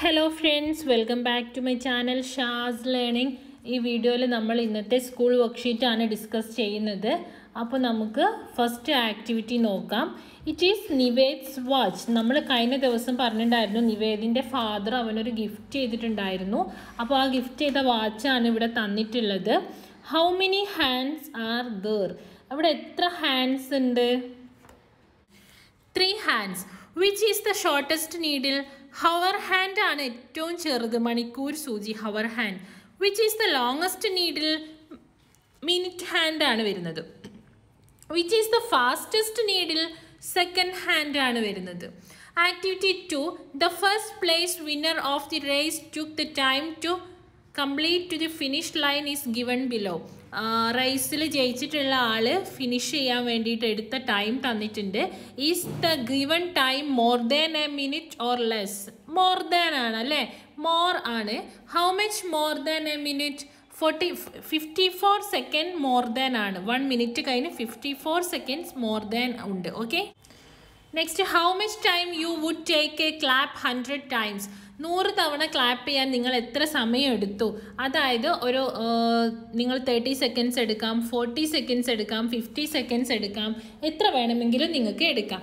Hello friends welcome back to my channel Shaz learning ഈ വീഡിയോയിൽ നമ്മൾ ഇന്നത്തെ സ്കൂൾ വർക്ക്ഷീറ്റാണ് ഡിസ്കസ് ചെയ്യുന്നത്. അപ്പോൾ നമുക്ക് ഫസ്റ്റ് ആക്ടിവിറ്റി നോക്കാം. ഇറ്റ് ഈസ് നിവേദ്സ് വാച്ച് നമ്മൾ കഴിഞ്ഞ ദിവസം പറഞ്ഞിട്ടുണ്ടായിരുന്നു നിവേദിന്റെ ഫാദർ അവനൊരു ഗിഫ്റ്റ് ചെയ്തിട്ടുണ്ടായിരുന്നു. അപ്പോൾ ആ ഗിഫ്റ്റ് ചെയ്ത വാച്ചാണ് ഇവിടെ തന്നിട്ടുള്ളത്. How many hands are there അവിടെ എത്ര ഹാൻഡ്സ് ഉണ്ട്? Three hands which is the shortest needle hour hand ആണ് ഏറ്റവും ചെറുത് മണിക്കൂർ സൂചി hour hand which is the longest needle minute hand ആണ് വരുന്നത്. Which is the fastest needle second hand ആണ് വരുന്നത്. Activity two the first place winner of the race took the time to complete to the finish line is given below റൈസിൽ ജയിച്ചിട്ടുള്ള all finish ചെയ്യാൻ വേണ്ടിയിട്ട് എടുത്ത time തന്നിട്ടുണ്ട്. Is the given time more than a minute or less more than ആണ് അല്ലേ? More ആണ്. How much more than a minute forty fifty four second more than ആണ്. One minute കഴിഞ്ഞ് fifty four seconds more than ഉണ്ട് okay next how much time you would take a clap hundred times നൂറ് തവണ clap ചെയ്യാൻ നിങ്ങൾ എത്ര സമയം എടുത്തു? അതായത് ഒരു നിങ്ങൾ തേർട്ടി സെക്കൻഡ്സ് എടുക്കാം ഫോർട്ടി സെക്കൻഡ്സ് എടുക്കാം ഫിഫ്റ്റി സെക്കൻഡ്സ് എടുക്കാം എത്ര വേണമെങ്കിലും നിങ്ങൾക്ക് എടുക്കാം.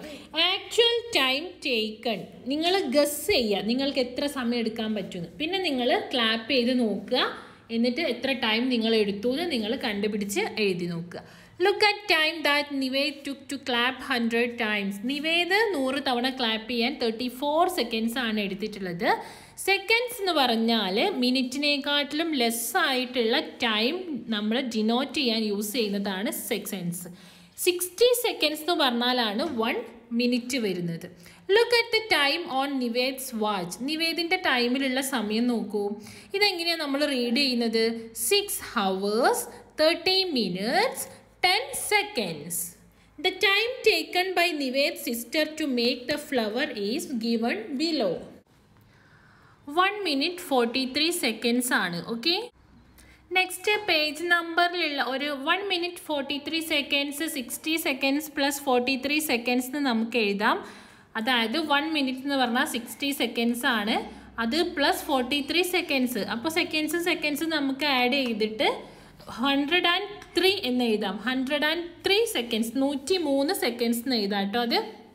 ആക്ച്വൽ ടൈം ടേക്കൺ നിങ്ങൾ ഗസ് ചെയ്യുക നിങ്ങൾക്ക് എത്ര സമയം എടുക്കാൻ പറ്റുമെന്ന്. പിന്നെ നിങ്ങൾ ക്ലാപ്പ് ചെയ്ത് നോക്കുക. എന്നിട്ട് എത്ര ടൈം നിങ്ങൾ എടുത്തു എന്ന് നിങ്ങൾ കണ്ടുപിടിച്ച് എഴുതി നോക്കുക. Look at time that Nived took to clap hundred times Nived നൂറ് തവണ ക്ലാപ്പ് ചെയ്യാൻ തേർട്ടി ഫോർ സെക്കൻഡ്സ് ആണ് എടുത്തിട്ടുള്ളത്. സെക്കൻഡ്സ് എന്ന് പറഞ്ഞാൽ മിനിറ്റിനെക്കാട്ടിലും ലെസ് ആയിട്ടുള്ള ടൈം നമ്മൾ ഡിനോട്ട് ചെയ്യാൻ യൂസ് ചെയ്യുന്നതാണ് സെക്കൻഡ്സ് സിക്സ്റ്റി സെക്കൻഡ്സ് എന്ന് പറഞ്ഞാലാണ് വൺ മിനിറ്റ് വരുന്നത്. Look at the time on Nived's watch നിവേദിന്റെ ടൈമിലുള്ള സമയം നോക്കൂ. ഇതെങ്ങനെയാണ് നമ്മൾ റീഡ് ചെയ്യുന്നത്? Six hours thirty minutes ten seconds the time taken by Nived sister to make the flower is given below one minute forty three seconds ആണ് okay next page നമ്പറിലുള്ള ഒരു one minute forty three seconds sixty seconds plus forty three seconds നമുക്ക് എഴുതാം. അതായത് one minute എന്ന് പറഞ്ഞാൽ sixty seconds ആണ്. അത് പ്ലസ് ഫോർട്ടി ത്രീ സെക്കൻഡ്സ് അപ്പോൾ സെക്കൻഡ്സ് സെക്കൻഡ്സ് നമുക്ക് ആഡ് ചെയ്തിട്ട് ഹൺഡ്രഡ് ആൻഡ് ത്രീ എന്ന് എഴുതാം. ഹൺഡ്രഡ് ആൻഡ് ത്രീ സെക്കൻഡ്സ് നൂറ്റി മൂന്ന് സെക്കൻഡ്സ് എന്ന് എഴുതാം കേട്ടോ അത്.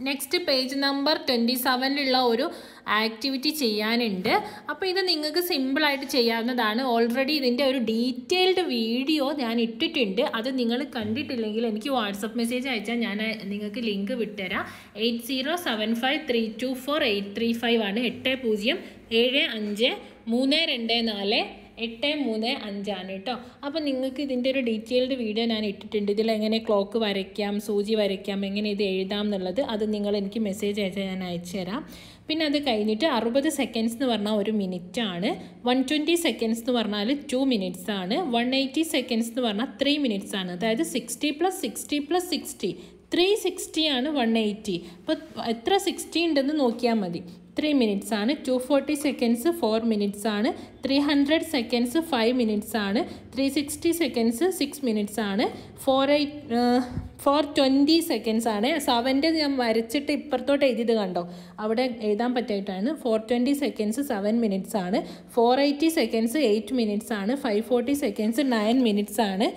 നെക്സ്റ്റ് പേജ് നമ്പർ ട്വന്റി സെവനിലുള്ള ഒരു ആക്ടിവിറ്റി ചെയ്യാനുണ്ട്. അപ്പോൾ ഇത് നിങ്ങൾക്ക് സിമ്പിളായിട്ട് ചെയ്യാവുന്നതാണ്. ഓൾറെഡി ഇതിന്റെ ഒരു ഡീറ്റെയിൽഡ് വീഡിയോ ഞാൻ ഇട്ടിട്ടുണ്ട്. അത് നിങ്ങൾ കണ്ടിട്ടില്ലെങ്കിൽ എനിക്ക് വാട്സപ്പ് മെസ്സേജ് അയച്ചാൽ ഞാൻ നിങ്ങൾക്ക് link വിട്ടുതരാം. Eight zero seven five three two four eight three five ആണ്. എട്ട് പൂജ്യം ഏഴ് അഞ്ച് മൂന്ന് രണ്ട് നാല് എട്ട് മൂന്ന് അഞ്ചാണ് കേട്ടോ. അപ്പോൾ നിങ്ങൾക്ക് ഇതിന്റെ ഒരു ഡീറ്റെയിൽഡ് വീഡിയോ ഞാൻ ഇട്ടിട്ടുണ്ട്. ഇതിൽ എങ്ങനെ ക്ലോക്ക് വരയ്ക്കാം സൂചി വരയ്ക്കാം എങ്ങനെ ഇത് എഴുതാം എന്നുള്ളത് അത് നിങ്ങൾ എനിക്ക് മെസ്സേജ് അയച്ചാൽ ഞാൻ അയച്ചു തരാം. പിന്നെ അത് കഴിഞ്ഞിട്ട് അറുപത് സെക്കൻഡ്സ് എന്ന് പറഞ്ഞാൽ ഒരു മിനിറ്റ് ആണ്. വൺ ട്വന്റി സെക്കൻഡ്സ് എന്ന് പറഞ്ഞാൽ ടു മിനിറ്റ്സ് ആണ്. വൺ എയ്റ്റി സെക്കൻഡ്സ് എന്ന് പറഞ്ഞാൽ ത്രീ മിനിറ്റ്സ് ആണ്. അതായത് sixty plus sixty plus sixty three സിക്സ്റ്റിയാണ് one eighty അപ്പോൾ എത്ര സിക്സ്റ്റി ഉണ്ടെന്ന് നോക്കിയാൽ മതി. ത്രീ മിനിറ്റ്സ് ആണ്. Two forty seconds four minutes ആണ്. Three hundred seconds five minutes ആണ്. Three sixty seconds six minutes ആണ്. Four eight four twenty seconds ആണ്. സെവന്റെ ഞാൻ വരച്ചിട്ട് ഇപ്പുറത്തോട്ട് എഴുതിയത് കണ്ടോ? അവിടെ എഴുതാൻ പറ്റായിട്ടാണ്. Four twenty seconds seven minutes ആണ്. Four eighty seconds eight minutes ആണ്. Five forty seconds nine minutes ആണ്.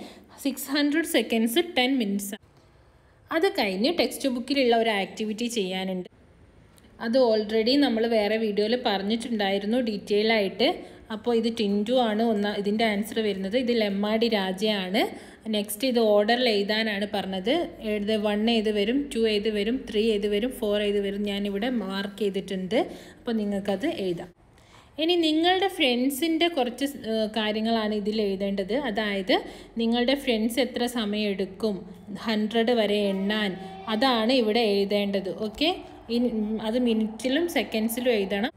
Six hundred seconds ten minutes അത് കഴിഞ്ഞ് ടെക്സ്റ്റ് ബുക്കിലുള്ള ഒരു ആക്ടിവിറ്റി ചെയ്യാനുണ്ട്. അത് ഓൾറെഡി നമ്മൾ വേറെ വീഡിയോയിൽ പറഞ്ഞിട്ടുണ്ടായിരുന്നു ഡീറ്റെയിൽ ആയിട്ട്. അപ്പോൾ ഇത് ടിന്റു ആണ് ഒന്നാ ഇതിന്റെ ആൻസർ വരുന്നത്. ഇത് ലെമ്മാടി രാജയാണ്. നെക്സ്റ്റ് ഇത് ഓർഡറിൽ എഴുതാനാണ് പറഞ്ഞത്. എഴുത വൺ ഏത് വരും ടു ഏത് വരും ത്രീ ഏത് വരും ഫോർ ഏത് വരും ഞാനിവിടെ മാർക്ക് ചെയ്തിട്ടുണ്ട്. അപ്പോൾ നിങ്ങൾക്കത് എഴുതാം. ഇനി നിങ്ങളുടെ ഫ്രണ്ട്സിന്റെ കുറച്ച് കാര്യങ്ങളാണ് ഇതിൽ എഴുതേണ്ടത്. അതായത് നിങ്ങളുടെ ഫ്രണ്ട്സ് എത്ര സമയം എടുക്കും ഹൺഡ്രഡ് വരെ എണ്ണാൻ. അതാണ് ഇവിടെ എഴുതേണ്ടത്. ഓക്കെ? അത് മിനിറ്റിലും സെക്കൻഡ്സിലും എഴുതണം.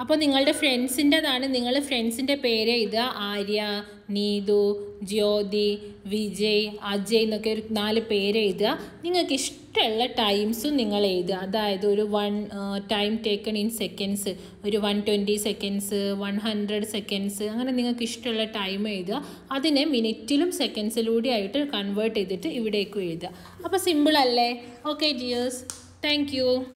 അപ്പോൾ നിങ്ങളുടെ ഫ്രണ്ട്സിന്റെതാണ് നിങ്ങൾ ഫ്രണ്ട്സിന്റെ പേര് ഇത് ആര്യ നീതു ജ്യോതി വിജയ് അജയ് എന്നൊക്കെ ഒരു നാല് പേര് എഴുതുക. നിങ്ങൾക്ക് ഇഷ്ടമുള്ള ടൈംസും നിങ്ങൾ എഴുതുക. അതായത് ഒരു one time taken in seconds ഒരു one twenty seconds one hundred seconds അങ്ങനെ നിങ്ങൾക്ക് ഇഷ്ടമുള്ള ടൈം എഴുതുക. അതിനെ മിനിറ്റിലും സെക്കൻഡ്സിലൂടെ ആയിട്ട് കൺവേർട്ട് ചെയ്തിട്ട് ഇവിടേക്കും എഴുതുക. അപ്പോൾ സിമ്പിൾ അല്ലേ? Okay ജിയേഴ്സ് thank